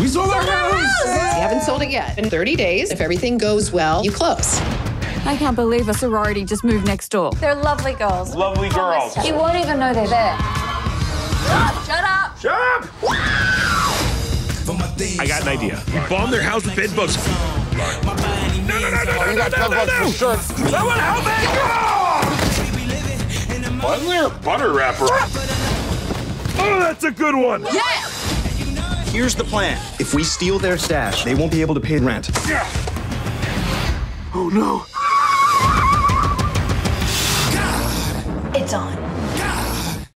We sold our house! You haven't sold it yet. In 30 days, if everything goes well, you close. I can't believe a sorority just moved next door. They're lovely girls. Lovely girls. You won't even know they're there. Shut up! Shut up! I got an idea. We bomb their house with bed bugs. No, no, no, no, no, You got no, no, bed bugs no, for sure. Someone help me! Wasn't there a butter wrapper? Oh, that's a good one. Here's the plan. If we steal their stash, they won't be able to pay rent. Oh no. It's on.